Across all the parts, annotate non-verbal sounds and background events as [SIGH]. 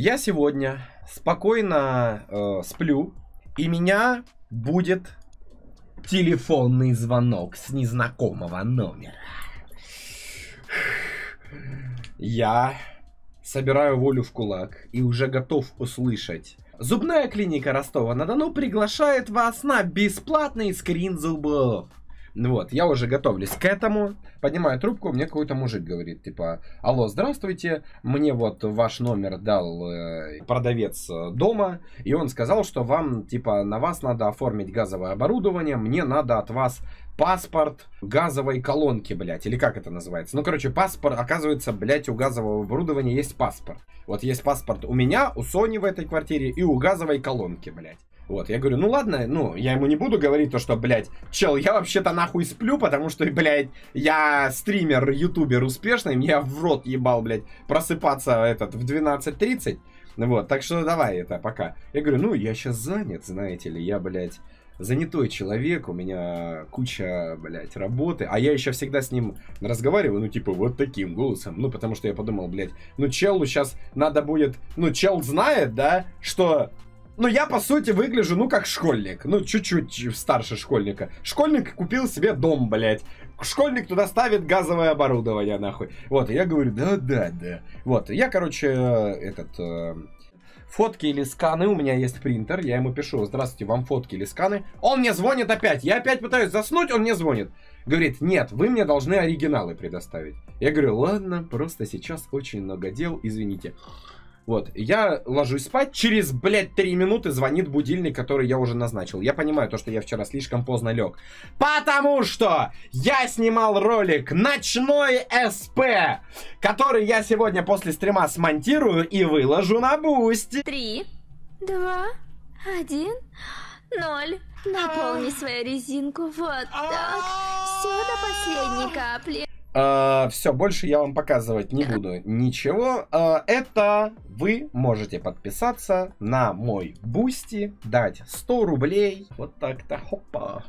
Я сегодня спокойно э, сплю, и меня будет телефонный звонок с незнакомого номера. Я собираю волю в кулак и уже готов услышать. Зубная клиника Ростова-на-Дону приглашает вас на бесплатный скрин зубов. Вот, я уже готовлюсь к этому. Поднимаю трубку, мне какой-то мужик говорит, типа, алло, здравствуйте, мне вот ваш номер дал э, продавец э, дома, и он сказал, что вам, типа, на вас надо оформить газовое оборудование, мне надо от вас паспорт газовой колонки, блядь, или как это называется? Ну, короче, паспорт, оказывается, блядь, у газового оборудования есть паспорт. Вот есть паспорт у меня, у Сони в этой квартире и у газовой колонки, блядь. Вот, я говорю, ну ладно, ну, я ему не буду говорить то, что, блядь, чел, я вообще-то нахуй сплю, потому что, блядь, я стример, ютубер успешный, мне в рот ебал, блядь, просыпаться этот в 12.30. Вот, так что давай это, пока. Я говорю, ну, я сейчас занят, знаете ли, я, блядь, занятой человек, у меня куча, блядь, работы, а я еще всегда с ним разговариваю, ну, типа, вот таким голосом, ну, потому что я подумал, блядь, ну, челу сейчас надо будет, ну, чел знает, да, что ну, я, по сути, выгляжу, ну, как школьник. Ну, чуть-чуть старше школьника. Школьник купил себе дом, блядь. Школьник туда ставит газовое оборудование, нахуй. Вот, и я говорю, да-да-да. Вот, я, короче, этот... Э, фотки или сканы, у меня есть принтер, я ему пишу, здравствуйте, вам фотки или сканы. Он мне звонит опять, я опять пытаюсь заснуть, он мне звонит. Говорит, нет, вы мне должны оригиналы предоставить. Я говорю, ладно, просто сейчас очень много дел, извините. Вот, я ложусь спать, через, блядь, 3 минуты звонит будильник, который я уже назначил. Я понимаю то, что я вчера слишком поздно лег. Потому что я снимал ролик «Ночной СП», который я сегодня после стрима смонтирую и выложу на Boosty. Три, два, один, ноль. Наполни свою резинку вот так. Все до последней капли. Э, все, больше я вам показывать не буду ничего. Э, это вы можете подписаться на мой Boosty, дать 100 рублей. Вот так-то, хопа.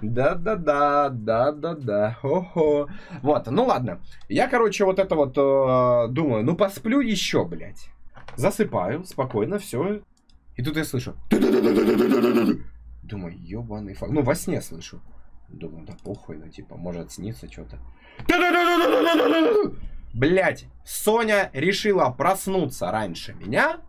Да-да-да, да-да-да, хо-хо. Вот, ну ладно. Я, короче, вот это вот uh, думаю, ну посплю еще, блядь. Засыпаю, спокойно, все. И тут я слышу. Думаю, ебаный факт. Ну, во сне слышу. Думаю, да похуй, ну типа, может снится что-то. [LAUGHS] Блять, Соня решила проснуться раньше меня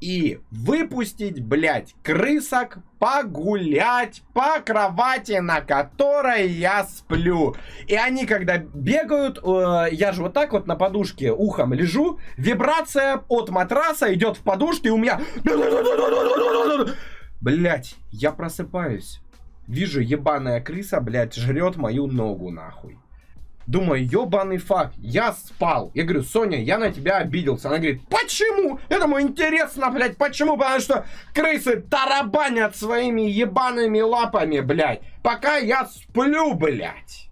и выпустить, блять, крысок погулять по кровати, на которой я сплю. И они, когда бегают, э, я же вот так вот на подушке ухом лежу, вибрация от матраса идет в подушке, и у меня... [LAUGHS] Блять, я просыпаюсь. Вижу, ебаная крыса, блядь, жрет мою ногу, нахуй. Думаю, ебаный факт, я спал. Я говорю, Соня, я на тебя обиделся. Она говорит, почему? Я думаю, интересно, блядь, почему? Потому что крысы тарабанят своими ебаными лапами, блядь, пока я сплю, блядь.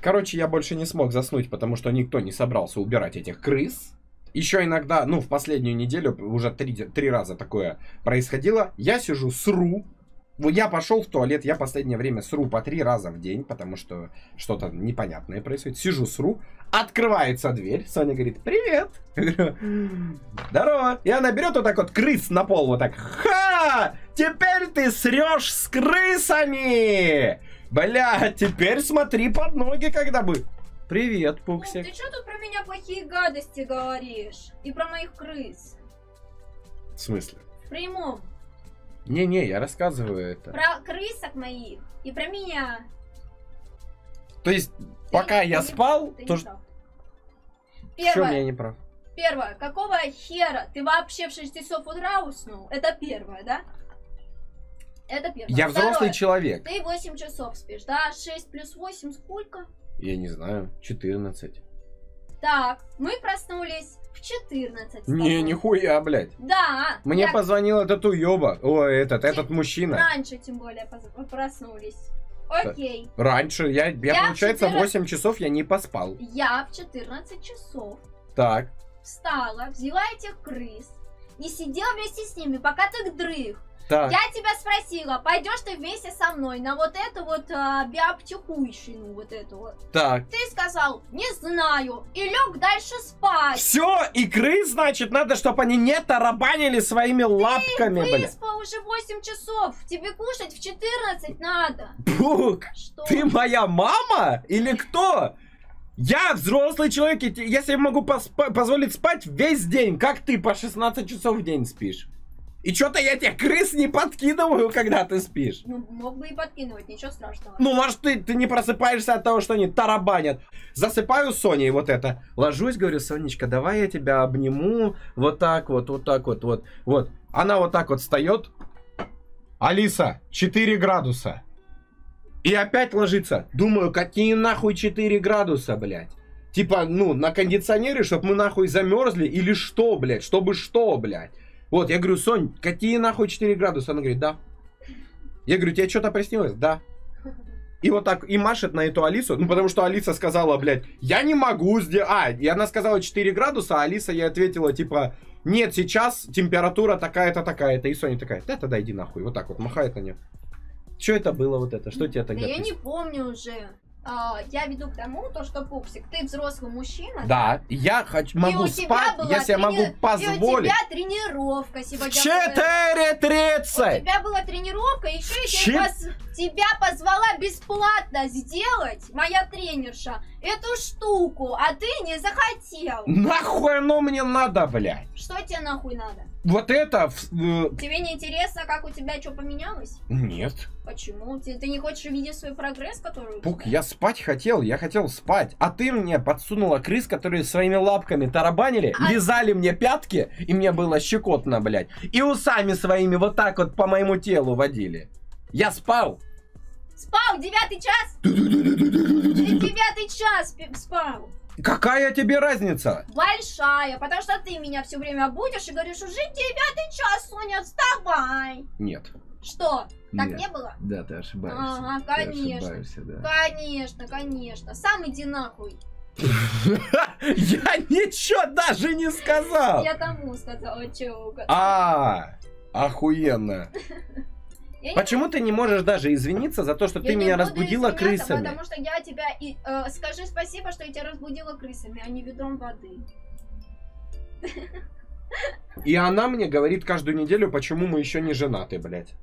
Короче, я больше не смог заснуть, потому что никто не собрался убирать этих крыс. Еще иногда, ну, в последнюю неделю уже три, три раза такое происходило. Я сижу, сру, я пошел в туалет, я последнее время сру по три раза в день, потому что что-то непонятное происходит. Сижу, сру, открывается дверь, Соня говорит, привет. [LAUGHS] Я говорю, здорово. И она берет вот так вот крыс на пол, вот так, ха, теперь ты срешь с крысами. Бля, теперь смотри под ноги, когда бы. Привет, Пуксик. Ты что тут про меня плохие гадости говоришь? И про моих крыс? В смысле? В прямом. Не-не, я рассказываю это. Про крысок моих и про меня. То есть, ты пока я спал, ты то что... Чем я не прав? Первое, какого хера ты вообще в 6 часов утра уснул? Это первое, да? Это первое. Я взрослый Второе, человек. Ты 8 часов спишь, да? 6 плюс 8 сколько? Я не знаю, 14. Так, мы проснулись в 14. Не, нихуя, блядь. Да. Мне я... позвонил этот уёба. О, этот, этот мужчина. Раньше, тем более, проснулись. Окей. Раньше, я, я, я получается, 14... 8 часов я не поспал. Я в 14 часов. Так. Встала, взяла этих крыс и сидела вместе с ними, пока ты дрых. Так. Я тебя спросила, пойдешь ты вместе со мной на вот эту вот а, биоптикующину, вот эту вот. Так. Ты сказал, не знаю, и лег дальше спать. Все, и крыс, значит, надо, чтобы они не тарабанили своими лапками, бля. Выспал уже 8 часов, тебе кушать в 14 надо. Пук, Что? ты моя мама или кто? Я взрослый человек, и те- я себе могу позволить спать весь день, как ты по 16 часов в день спишь. И что-то я тебе крыс не подкидываю, когда ты спишь. Ну, мог бы и подкинуть, ничего страшного. Ну, может, ты, ты не просыпаешься от того, что они тарабанят. Засыпаю Соней вот это. Ложусь, говорю, Сонечка, давай я тебя обниму. Вот так вот, вот так вот, вот. Вот. Она вот так вот встает. Алиса, 4 градуса. И опять ложится. Думаю, какие нахуй 4 градуса, блядь? Типа, ну, на кондиционере, чтобы мы нахуй замерзли или что, блядь? Чтобы что, блядь? Вот, я говорю, Сонь, какие нахуй 4 градуса? Она говорит, да. Я говорю, тебе что-то приснилось? Да. И вот так, и машет на эту Алису, ну, потому что Алиса сказала, блядь, я не могу сделать... А, и она сказала 4 градуса, а Алиса ей ответила, типа, нет, сейчас температура такая-то, такая-то. И Соня такая, да, тогда иди нахуй. Вот так вот, махает на нее. Что это было вот это? Что тебе Да тогда я не помню уже. А, я веду к тому, то, что Пупсик, ты взрослый мужчина. Да, я хочу, И могу у спать, была я себе трени- могу И у позволить. тебя тренировка сегодня. Четыре У тридцать! тебя была тренировка, еще я Че- тебя, поз- тебя позвала бесплатно сделать, моя тренерша, эту штуку, а ты не захотел. Нахуй оно мне надо, блядь? Что тебе нахуй надо? Вот это... э, Тебе не интересно, как у тебя что поменялось? Нет. Почему? Ты, ты не хочешь видеть свой прогресс, который... Пук, я спать хотел, я хотел спать. А ты мне подсунула крыс, которые своими лапками тарабанили, А- лизали мне пятки, и мне было щекотно, блядь. И усами своими вот так вот по моему телу водили. Я спал. Спал, девятый час? [LAUGHS] Ты девятый час спал. Какая тебе разница? Большая, потому что ты меня все время будешь и говоришь, уже девятый час, Соня, вставай. Нет. Что, так Нет. не было? Да, ты ошибаешься. Ага, Ты конечно. ошибаешься, да. Конечно, конечно. Сам иди нахуй. [LAUGHS] Я ничего даже не сказал. Я тому сказала, че А, охуенно. [LAUGHS] Я не- Почему ты не можешь даже извиниться за то, что я ты не меня разбудила крысами? Потому что я тебя и э, скажи спасибо, что я тебя разбудила крысами, а не ведром воды. И она мне говорит каждую неделю, почему мы еще не женаты, блядь.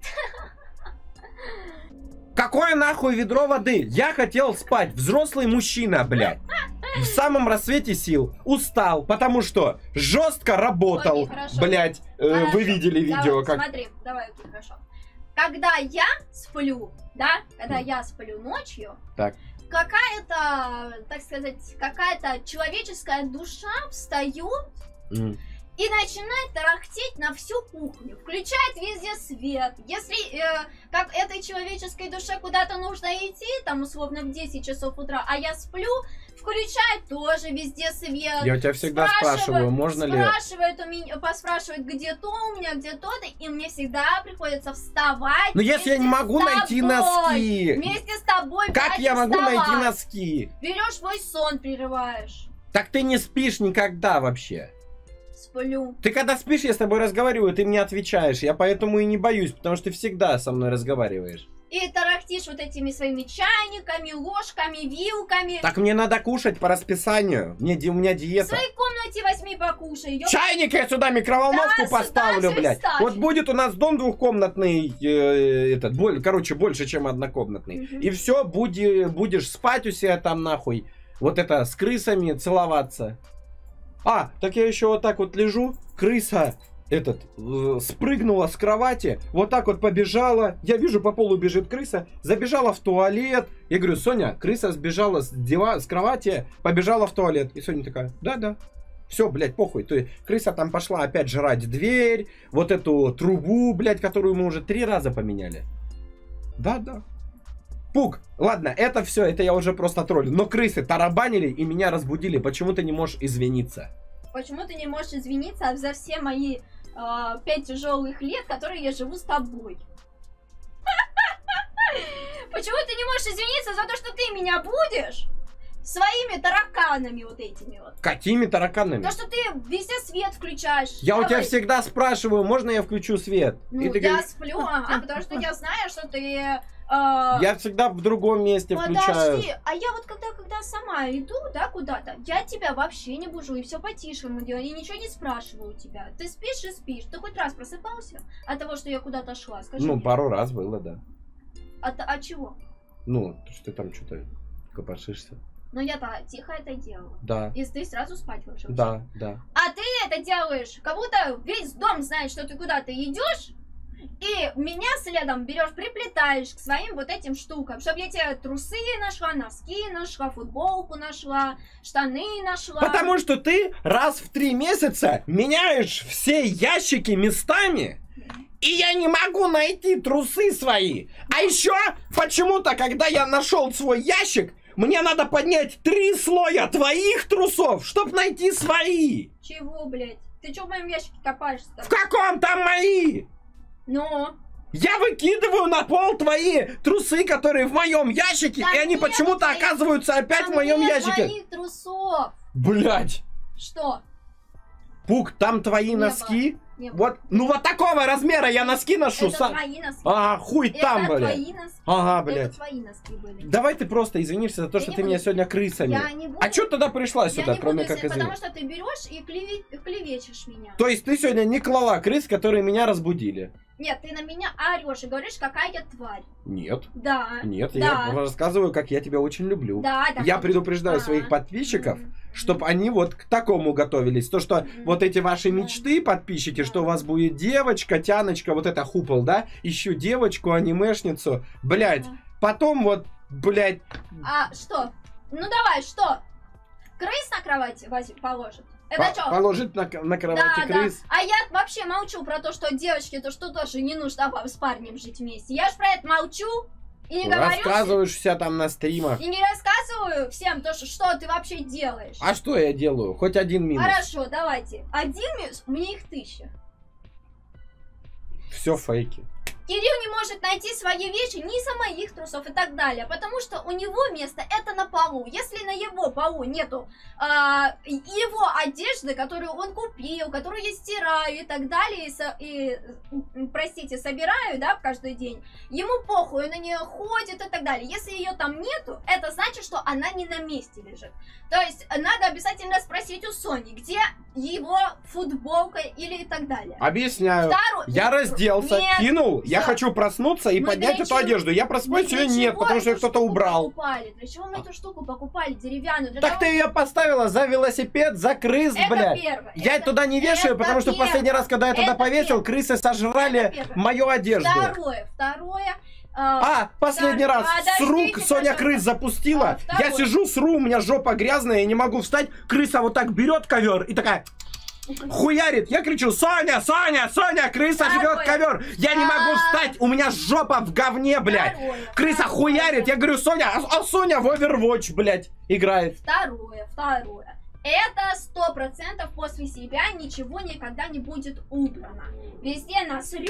Какое нахуй ведро воды? Я хотел спать. Взрослый мужчина, блядь. В самом рассвете сил. Устал, потому что жестко работал. Окей, хорошо. блядь, э, Хорошо. вы видели видео, Давай, как... Смотри, давай, окей, хорошо. Когда я сплю, да, когда я сплю ночью, Так. какая-то, так сказать, какая-то человеческая душа встает М. и начинает тарахтеть на всю кухню, включает везде свет. Если, э, как этой человеческой душе куда-то нужно идти, там условно в 10 часов утра, а я сплю, включает тоже везде свет. Я у тебя всегда спрашиваю, можно ли... спрашивает у меня, поспрашивает, где то у меня, где то-то, и мне всегда приходится вставать. Но Ну, если я не могу найти носки... Вместе с тобой. Как я могу вставать. найти носки? Берешь свой сон, прерываешь. Так ты не спишь никогда вообще. Сплю. Ты когда спишь, я с тобой разговариваю, ты мне отвечаешь. Я поэтому и не боюсь, потому что ты всегда со мной разговариваешь. И тарахтишь вот этими своими чайниками, ложками, вилками. Так мне надо кушать по расписанию. Мне, у меня В диета. своей комнате возьми покушай. ёп. Чайник я сюда микроволновку Да, сюда поставлю, и блядь. Вот будет у нас дом двухкомнатный, э, этот, боль, короче, больше, чем однокомнатный. Мгм. И все, буди, будешь спать у себя там нахуй. Вот это, с крысами целоваться. А, так я еще вот так вот лежу, крыса этот, э, спрыгнула с кровати, вот так вот побежала, я вижу по полу бежит крыса, забежала в туалет, я говорю, Соня, крыса сбежала с, дива, с кровати, побежала в туалет, и Соня такая, да-да, все, блядь, похуй. То есть крыса там пошла опять жрать дверь, вот эту трубу, блядь, которую мы уже три раза поменяли. Да-да. Пук, ладно, это все, это я уже просто троллю. Но крысы тарабанили и меня разбудили. Почему ты не можешь извиниться? Почему ты не можешь извиниться за все мои а, пять тяжелых лет, которые я живу с тобой? [LAUGHS] Почему ты не можешь извиниться за то, что ты меня будешь Своими тараканами вот этими вот. Какими тараканами? То, что ты везде свет включаешь. Я у тебя Давай. всегда спрашиваю, можно я включу свет? Ну, И ты я говоришь, сплю, ага, потому что я знаю, что ты... э, я всегда в другом месте включаю. Подожди, а я вот когда, когда сама иду, да, куда-то, я тебя вообще не бужу, и все по-тишему делаю, и ничего не спрашиваю у тебя. Ты спишь и спишь. Ты хоть раз просыпался от того, что я куда-то шла? Скажи Ну, мне. пару раз было, да. От, от чего? Ну, то, что ты там что-то копошишься. Но я-то тихо это делала. Да, И ты сразу спать ложился. да, да. А ты это делаешь, как будто весь дом знает, что ты куда-то идешь, и меня следом берешь, приплетаешь к своим вот этим штукам, чтобы я тебе трусы нашла, носки нашла, футболку нашла, штаны нашла. Потому что ты раз в три месяца меняешь все ящики местами, и я не могу найти трусы свои. А еще почему-то, когда я нашел свой ящик, мне надо поднять три слоя твоих трусов, чтобы найти свои. Чего, блядь? Ты что в моем ящике копаешься? В каком там мои? Ну, Я выкидываю на пол твои трусы, которые в моем ящике, Там и они почему-то оказываются опять там в моем нет ящике. моих трусов. Блять. Что? Пук, там твои Не носки. Не. Вот, ну вот такого размера я носки ношу. Это сам. твои носки. А, хуй Это там, блядь. твои носки. Ага, Это блядь. твои носки были. Давай ты просто извинишься за то, Я что ты буду. меня сегодня крысами. Я не буду. А чё тогда пришла Я сюда, не кроме буду, как если- извинить? Потому что ты берешь и клеве- клевечешь меня. То есть ты сегодня не клала крыс, которые меня разбудили? Нет, ты на меня орешь и говоришь, какая я тварь. Нет. Да. Нет, Да. я рассказываю, как я тебя очень люблю. Да, да. Я предупреждаю А. своих подписчиков, Мгм. чтобы они вот к такому готовились. То, что Мгм. вот эти ваши Да. мечты, подписчики, Да. что у вас будет девочка, тяночка, вот это хупол, да? Ищу девочку, анимешницу. Блять, Да. потом вот, блять, А что? Ну давай, что? Крыс на кровать положит? Это что? положить на, на кровати Да, крыс. да. А я вообще молчу про то, что девочки, то что тоже не нужно вам с парнем жить вместе. Я ж про это молчу и не говорю. Рассказываешь вся там на стримах. И не рассказываю всем то, что, что ты вообще делаешь. А что я делаю? Хоть один минус. Хорошо, давайте. Один минус, мне их тысяча. Все фейки. Кирилл не может найти свои вещи ни за моих трусов и так далее, потому что у него место это на полу. Если на его полу нету а, его одежды, которую он купил, которую я стираю и так далее, и, со- и, простите, собираю, да, каждый день, ему похуй, он на нее ходит и так далее. Если ее там нету, это значит, что она не на месте лежит. То есть надо обязательно спросить у Сони, где его футболка или и так далее. Объясняю. Второй- Я разделся, Нет, кинул, я всё. хочу проснуться и поднять эту чего- одежду. Я просыпаюсь, ее нет, потому что ее кто-то убрал. Покупали? Для чего мы эту штуку покупали деревянную? Для Так того- ты ее поставила за велосипед, за крыс, Это блядь. первое. Я это... туда не вешаю, это потому что первое. последний раз, когда я туда Это повесил, крысы сожрали мою одежду. Второе. Второе. а, А, последний Втор- раз с рук Соня пожалуйста. крыс запустила. А. Я сижу, сру, у меня жопа грязная, я не могу встать. Крыса вот так берет ковер и такая хуярит. Я кричу, Соня, Соня, Соня, крыса Второе. жрет ковер. Я не могу А. встать, у меня жопа в говне, блядь. Второе. Крыса хуярит. Я говорю, Соня, а, а Соня в Overwatch, блядь, играет. Второе. Второе. Это сто процентов после себя ничего никогда не будет убрано. Везде насрет,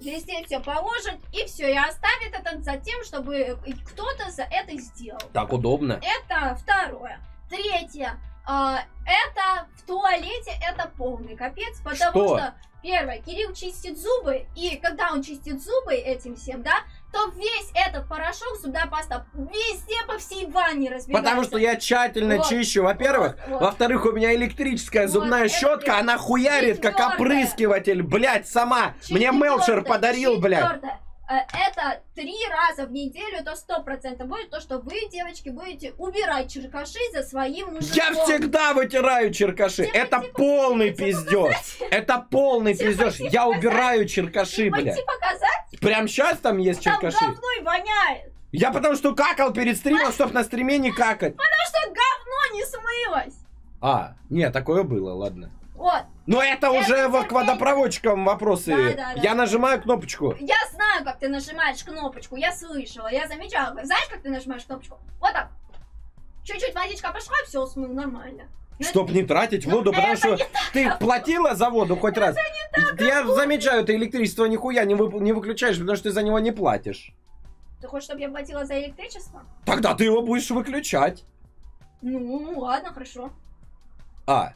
везде все положит, и все, и оставит это за тем, чтобы кто-то за это сделал. Так удобно. Это второе. Третье. А, это в туалете это полный капец, потому Что? что первое, Кирилл чистит зубы, и когда он чистит зубы этим всем, да, то весь этот порошок, зубная паста, везде по всей ванне разбегается. Потому что я тщательно Вот, чищу, во-первых. вот, вот. Во-вторых, у меня электрическая Вот, зубная это щетка, она хуярит, как Четвёртое. опрыскиватель, блядь, сама. Мне Мелшер подарил, блядь. Э, Это три раза в неделю, это сто процентов будет то, что вы, девочки, будете убирать черкаши за своим мужиком. Я всегда вытираю черкаши. Тихо, Это тихо, полный тихо, пиздеж. Это полный Тихо, пиздеж. тихо, Я показать. убираю черкаши, Пойти блядь. показать? Прям сейчас там есть Там черкаши. говной воняет. Я потому что какал перед стримом, чтоб на стриме не какать. Что говно не смылось. А, нет, такое было, ладно. Вот. Но это Это уже в- к водопроводчикам вопросы. Да, да, да. Я нажимаю кнопочку. Я знаю, как ты нажимаешь кнопочку. Я слышала, я замечала. Знаешь, как ты нажимаешь кнопочку? Вот так. Чуть-чуть водичка пошла, все, смыл нормально. Но Чтоб не тратить Ну, воду, потому это что ты платила за воду хоть раз. Я замечаю, ты электричество нихуя не, вы- не выключаешь, потому что ты за него не платишь. Ты хочешь, чтобы я платила за электричество? Тогда ты его будешь выключать. Ну, ладно, хорошо. А?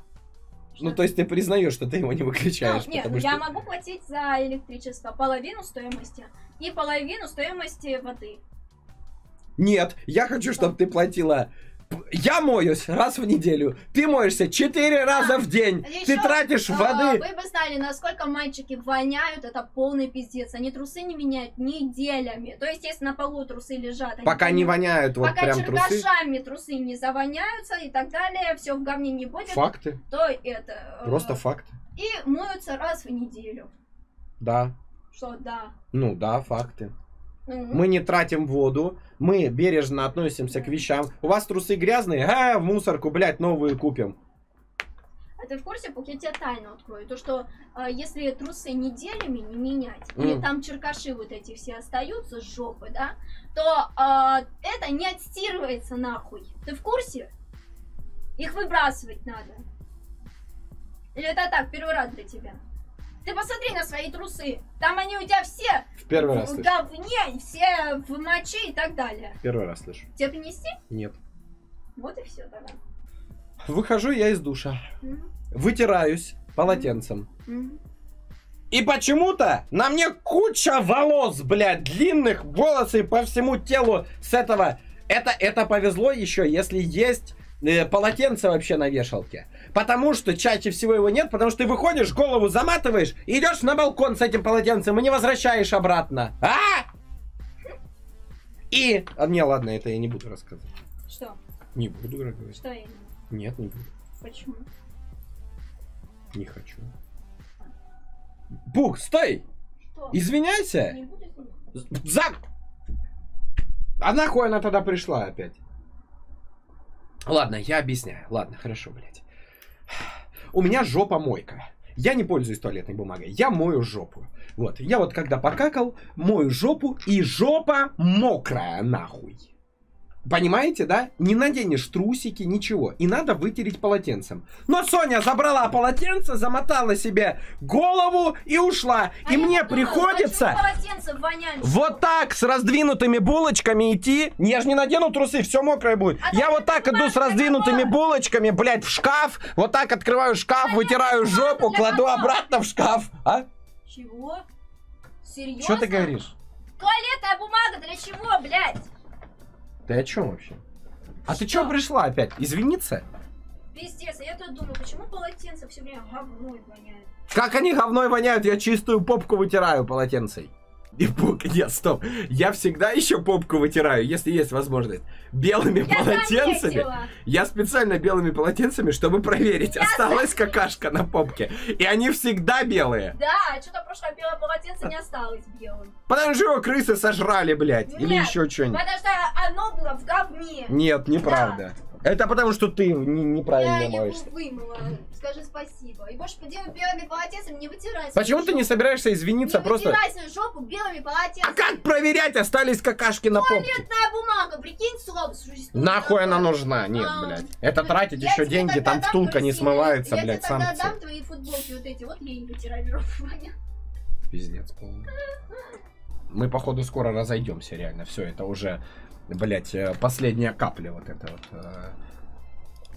Ну то есть ты признаешь, что ты его не выключаешь, Ну, нет, потому я что... могу платить за электричество половину стоимости и половину стоимости воды. Нет, я хочу, чтобы ты платила... Я моюсь раз в неделю, ты моешься четыре раза в день, ты Ещё, тратишь а, воды. Вы бы знали, насколько мальчики воняют, это полный пиздец. Они трусы не меняют неделями. То есть, если на полу трусы лежат, они Пока не воняют вот Пока прям трусы. черкашами трусы не завоняются и так далее, все в говне не будет, Факты, то это... э, просто факты. И моются раз в неделю. Да, Что, да. ну да, факты. Ну, Мы не тратим воду, мы бережно относимся к вещам. У вас трусы грязные? А, в мусорку, блядь, новые купим. А ты в курсе, Пук, я тебе тайну открою, то что э, если трусы неделями не менять, или М. там черкаши вот эти все остаются с жопы, да, то э, это не отстирывается нахуй. Ты в курсе? Их выбрасывать надо. Или это так, первый раз для тебя? Ты посмотри на свои трусы. Там они у тебя все В первый раз слышу. говне, все в моче и так далее. Первый раз слышу. Тебе принести? Нет. Вот и все тогда. Выхожу я из душа, Мгм. вытираюсь полотенцем. Мгм. И почему-то на мне куча волос, блядь, длинных волосы по всему телу с этого. Это, это повезло еще, если есть э, полотенце вообще на вешалке. Потому что чаще всего его нет, потому что ты выходишь, голову заматываешь, идешь на балкон с этим полотенцем и не возвращаешь обратно. А? И... А, не, ладно, это я не буду рассказывать. Что? Не буду говорить. Что именно? Нет, не буду. Почему? Не хочу. Бух, стой! Что? Извиняйся! Не буду. За... А нахуй она тогда пришла опять? Ладно, я объясняю. Ладно, хорошо, блядь. У меня жопа мойка. Я не пользуюсь туалетной бумагой. Я мою жопу. Вот. Я вот когда покакал, мою жопу, и жопа мокрая нахуй. Понимаете, да? Не наденешь трусики, ничего. И надо вытереть полотенцем. Но Соня забрала полотенце, замотала себе голову и ушла. А и мне думала, приходится... Вот так, с раздвинутыми булочками идти. Я же не надену трусы, все мокрое будет. А Я вот так иду с раздвинутыми кого? булочками, блядь, в шкаф. Вот так открываю шкаф, Понятно, вытираю жопу, кладу кого? обратно в шкаф. А? Чего? Серьезно? Что ты говоришь? Туалетная бумага для чего, блядь? Ты о чем вообще? А ты Что? пришла опять? Извиниться? Пиздец, а я тут думаю, почему полотенце все время говной воняет? Как они говной воняют, я чистую попку вытираю полотенцей. И пук, нет, стоп. Я всегда еще попку вытираю, если есть возможность. Белыми Я полотенцами. заметила. Я специально белыми полотенцами, чтобы проверить, осталась какашка на попке. И они всегда белые. Да, что-то прошлое белое полотенце не осталось белым. Потому что его крысы сожрали, блядь. Или Нет, еще что-нибудь. Потому что оно было в говне. Нет, неправда. Это потому, что ты не- неправильно Я его моешься. вымыла. Скажи спасибо. И больше поделай белыми полотенцами, не вытирай. свою Почему ты не собираешься извиниться Не просто? вытирай свою жопу белыми полотенцами. А как проверять, остались какашки на попке? Туалетная бумага, прикинь, слово существует. Нахуй она нужна? Нет, А, блядь. Это тратить я еще тебе деньги, там втулка не смывается, я блядь, тебе тогда санкции. дам твои футболки вот эти, вот ей вытирай жопу, Ваня. Пиздец полный. Мы, походу, скоро разойдемся, реально. Все, это уже, блядь, э, последняя капля вот это вот э,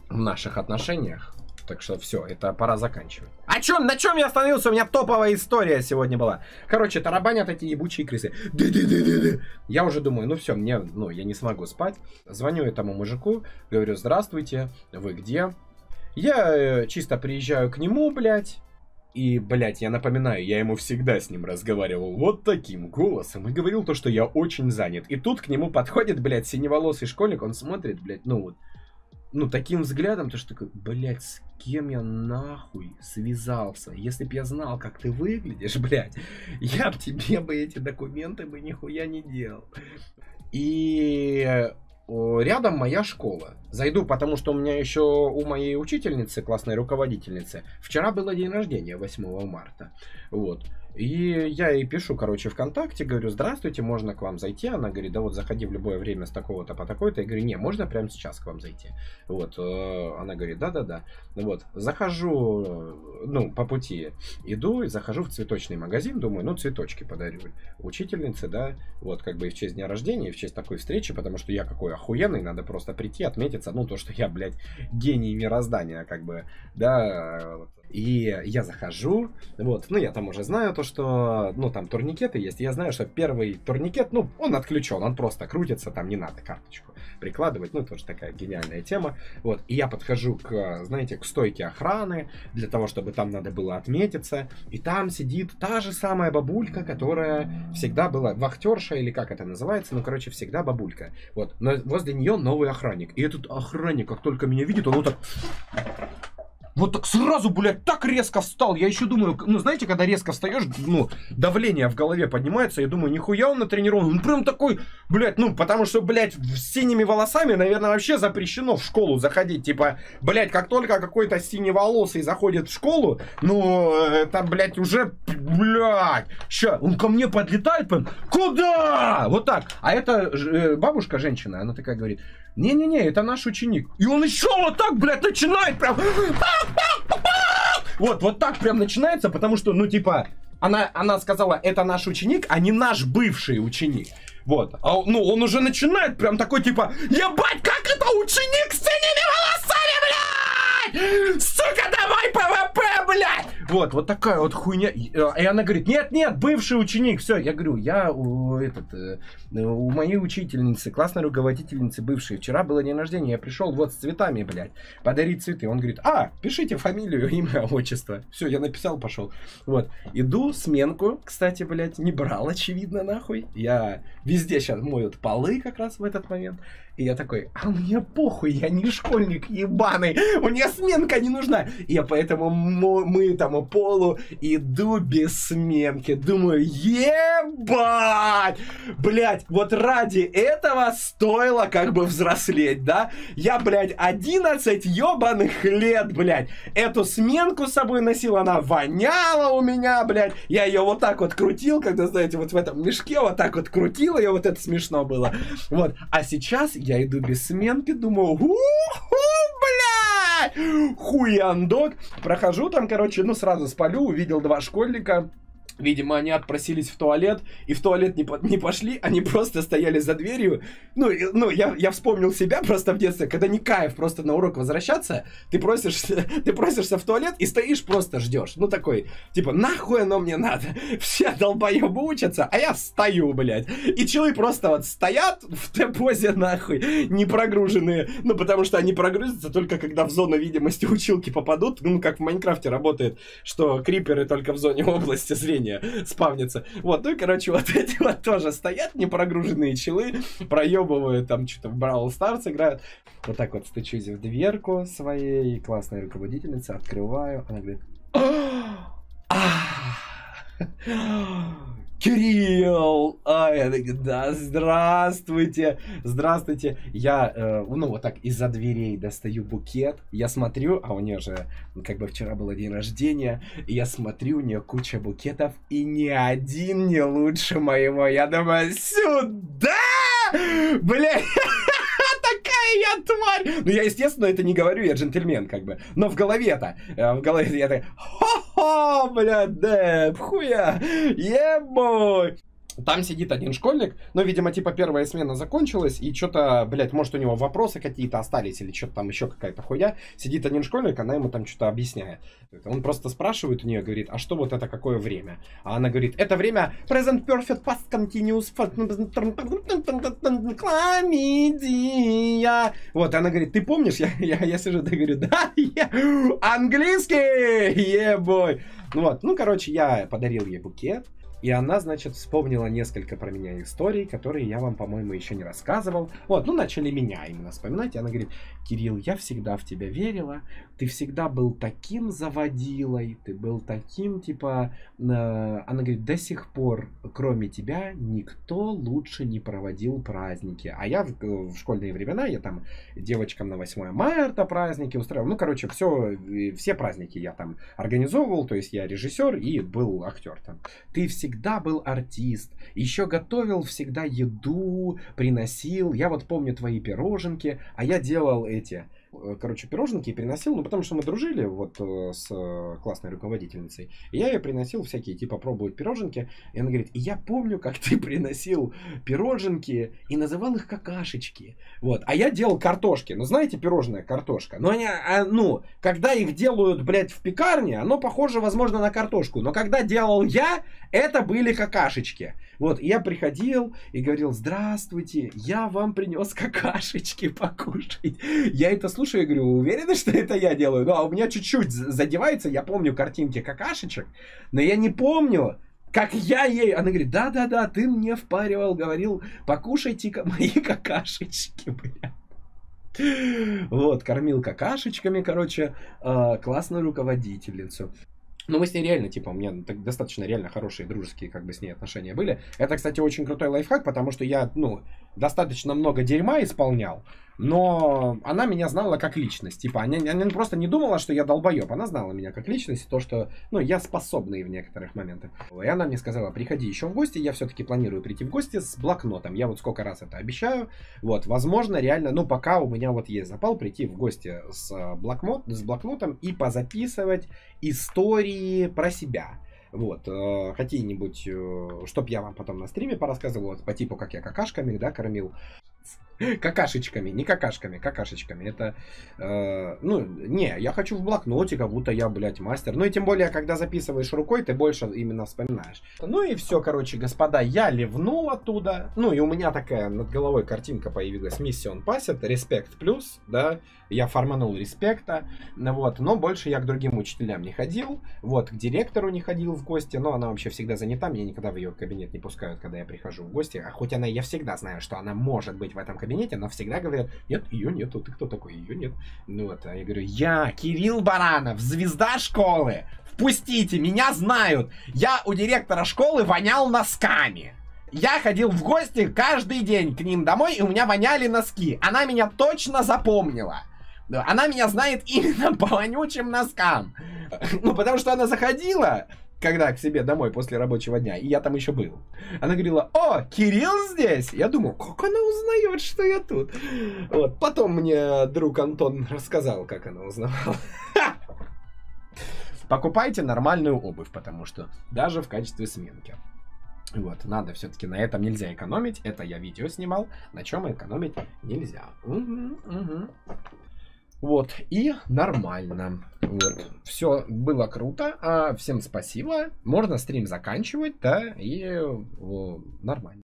в наших отношениях. Так что все, это пора заканчивать. А чем, на чем я остановился? У меня топовая история сегодня была. Короче, тарабанят эти ебучие крысы. Ды-ды-ды-ды-ды. Я уже думаю, ну все, мне, ну, я не смогу спать. Звоню этому мужику, говорю, здравствуйте, вы где? Я э, чисто приезжаю к нему, блядь. И, блядь, я напоминаю, я ему всегда с ним разговаривал вот таким голосом и говорил то, что я очень занят. И тут к нему подходит, блядь, синеволосый школьник, он смотрит, блядь, ну вот, ну таким взглядом, то что такой, блядь, с кем я нахуй связался? Если б я знал, как ты выглядишь, [LAUGHS] блядь, я б тебе бы эти документы бы нихуя не делал. И рядом моя школа. Зайду, потому что у меня еще у моей учительницы, классной руководительницы, вчера было день рождения, 8 марта. Вот. И я ей пишу, короче, ВКонтакте, говорю, здравствуйте, можно к вам зайти? Она говорит, да вот заходи в любое время с такого-то по такой-то. Я говорю, не, можно прямо сейчас к вам зайти. Вот, э, она говорит, да-да-да. Вот, захожу, ну, по пути иду и захожу в цветочный магазин, думаю, ну, цветочки подарю учительнице, да, вот, как бы и в честь дня рождения, и в честь такой встречи, потому что я какой охуенный, надо просто прийти, отметиться, ну, то, что я, блядь, гений мироздания, как бы, да, вот, и я захожу, вот, ну я там уже знаю то, что, ну там турникеты есть, я знаю, что первый турникет, ну он отключен, он просто крутится, там не надо карточку прикладывать, ну тоже такая гениальная тема, вот, и я подхожу к, знаете, к стойке охраны, для того, чтобы там надо было отметиться, и там сидит та же самая бабулька, которая всегда была вахтерша, или как это называется, ну короче, всегда бабулька, вот, но возле нее новый охранник, и этот охранник, как только меня видит, он вот так вот так сразу, блядь, так резко встал. Я еще думаю, ну, знаете, когда резко встаешь, ну, давление в голове поднимается. Я думаю, нихуя он натренирован. Он прям такой, блядь, ну, потому что, блядь, с синими волосами, наверное, вообще запрещено в школу заходить. Типа, блядь, как только какой-то синеволосый заходит в школу, ну, это, блядь, уже, блядь, ща, он ко мне подлетает, прям, куда? Вот так. А это э, бабушка, женщина, она такая говорит, не-не-не, это наш ученик. И он еще вот так, блядь, начинает прям... Вот, вот так прям начинается, потому что, ну, типа, она, она сказала, это наш ученик, а не наш бывший ученик. Вот. А, ну, он уже начинает прям такой, типа, ебать, как это ученик с синими волосами, блядь! Сука, давай ПВП, блядь! Вот, вот такая вот хуйня. И, э, она говорит, нет, нет, бывший ученик, все. Я говорю, я у, этот, э, у моей учительницы, классной руководительницы бывшей, вчера было день рождения, я пришел вот с цветами, блядь, подарить цветы. Он говорит, а, пишите фамилию, [LAUGHS] имя, отчество. Все, я написал, пошел. Вот, иду, сменку, кстати, блядь, не брал, очевидно, нахуй. Я везде сейчас моют полы как раз в этот момент. И я такой, а мне похуй, я не школьник ебаный, мне сменка не нужна. И я поэтому мы там полу иду без сменки. Думаю, ебать! Блять, вот ради этого стоило как бы взрослеть, да? Я, блядь, 11 ебаных лет, блядь, эту сменку с собой носил, она воняла у меня, блядь. Я ее вот так вот крутил, когда, знаете, вот в этом мешке вот так вот крутил ее, вот это смешно было. Вот. А сейчас я иду без сменки, думаю, уху, блядь, хуяндок. Прохожу там, короче, ну сразу спалю, увидел два школьника, Видимо, они отпросились в туалет, и в туалет не, по не пошли, они просто стояли за дверью. Ну, и, ну я, я вспомнил себя просто в детстве, когда не кайф просто на урок возвращаться, ты просишься, [LAUGHS] ты просишься в туалет и стоишь просто ждешь. Ну, такой, типа, нахуй оно мне надо? [LAUGHS] Все долбоебы учатся, а я стою, блядь. И челы просто вот стоят в той позе, нахуй, не прогруженные. Ну, потому что они прогрузятся только когда в зону видимости [LAUGHS] училки попадут. Ну, как в Майнкрафте работает, что криперы только в зоне области зрения сообщения спавнится. Вот, ну и, короче, вот эти вот тоже стоят непрогруженные челы, проебывают там что-то в Бравл Старс играют. Вот так вот стучусь в дверку своей классной руководительницы, открываю, она говорит... Кирилл! А, я так, да, здравствуйте, здравствуйте. Я, э, ну, вот так из-за дверей достаю букет, я смотрю, а у нее же, как бы вчера было день рождения, и я смотрю, у нее куча букетов, и ни один не лучше моего. Я думаю, сюда! Бля, [LAUGHS] какая я тварь! Ну, я, естественно, это не говорю, я джентльмен, как бы. Но в голове-то, э, в голове я так, хо-хо, блядь, да, хуя, ебой. Там сидит один школьник, но, видимо, типа первая смена закончилась, и что-то, блядь, может у него вопросы какие-то остались, или что-то там еще какая-то хуя. Сидит один школьник, она ему там что-то объясняет. Он просто спрашивает у нее, говорит, а что вот это какое время? А она говорит, это время present perfect past continuous хламидия. Вот, она говорит, ты помнишь? Я, я, я сижу, да, говорю, да, я английский, ебой. Ну вот, ну, короче, я подарил ей букет, И она, значит, вспомнила несколько про меня историй, которые я вам, по-моему, еще не рассказывал. Вот, ну, начали меня именно вспоминать. И она говорит, Кирилл, я всегда в тебя верила. Ты всегда был таким заводилой. Ты был таким, типа... Э, она говорит, до сих пор, кроме тебя, никто лучше не проводил праздники. А я в, в школьные времена, я там девочкам на 8 марта праздники устраивал. Ну, короче, все, все праздники я там организовывал. То есть я режиссер и был актер там. Ты всегда был артист. Еще готовил всегда еду, приносил. Я вот помню твои пироженки, а я делал эти короче, пироженки и приносил, ну, потому что мы дружили вот э, с э, классной руководительницей. И я ей приносил всякие, типа, пробовать пироженки. И она говорит, я помню, как ты приносил пироженки и называл их какашечки. Вот. А я делал картошки. Ну, знаете, пирожная картошка. Но они, а, ну, когда их делают, блядь, в пекарне, оно похоже, возможно, на картошку. Но когда делал я, это были какашечки. Вот, и я приходил и говорил, здравствуйте, я вам принес какашечки покушать. Я это слушал слушаю и говорю, уверены, [LAUGHS] что это я делаю? Ну, а у меня чуть-чуть задевается, я помню картинки какашечек, но я не помню, как я ей... Она говорит, да-да-да, ты мне впаривал, говорил, покушайте [LAUGHS] мои какашечки, бля. Вот, кормил какашечками, короче, э, классную руководительницу. Ну, мы с ней реально, типа, у меня достаточно реально хорошие дружеские, как бы, с ней отношения были. Это, кстати, очень крутой лайфхак, потому что я, ну, достаточно много дерьма исполнял, но она меня знала как личность. Типа, она, она просто не думала, что я долбоеб. Она знала меня как личность, то, что, ну, я способный в некоторых моментах. И она мне сказала, приходи еще в гости. Я все-таки планирую прийти в гости с блокнотом. Я вот сколько раз это обещаю. Вот, возможно, реально, ну, пока у меня вот есть запал прийти в гости с, э, блокнот, с блокнотом и позаписывать истории про себя. Вот, э, какие-нибудь, э, чтоб я вам потом на стриме порассказывал, вот, по типу, как я какашками, да, кормил. [LAUGHS] Какашечками, не какашками, какашечками. Это, э, ну, не, я хочу в блокноте, как будто я, блядь, мастер. Ну и тем более, когда записываешь рукой, ты больше именно вспоминаешь. Ну и все, короче, господа, я ливнул оттуда. Ну и у меня такая над головой картинка появилась. Миссион пасет, респект плюс, да. Я форманул респекта, вот. Но больше я к другим учителям не ходил. Вот, к директору не ходил в гости, но она вообще всегда занята. Меня никогда в ее кабинет не пускают, когда я прихожу в гости. А хоть она, я всегда знаю, что она может быть в этом кабинете, но всегда говорят, нет, ее нету, ты кто такой, ее нет. Ну вот, а я говорю, я Кирилл Баранов, звезда школы, впустите, меня знают, я у директора школы вонял носками. Я ходил в гости каждый день к ним домой, и у меня воняли носки. Она меня точно запомнила. Она меня знает именно [LAUGHS] по вонючим носкам. Ну, потому что она заходила, когда к себе домой после рабочего дня, и я там еще был. Она говорила, о, Кирилл здесь? Я думаю, как она узнает, что я тут? Вот, потом мне друг Антон рассказал, как она узнавала. [LAUGHS] Покупайте нормальную обувь, потому что даже в качестве сменки. Вот, надо все-таки на этом нельзя экономить. Это я видео снимал, на чем экономить нельзя. Угу, угу. Вот, и нормально. Вот, все было круто. А, всем спасибо. Можно стрим заканчивать, да, и о, нормально.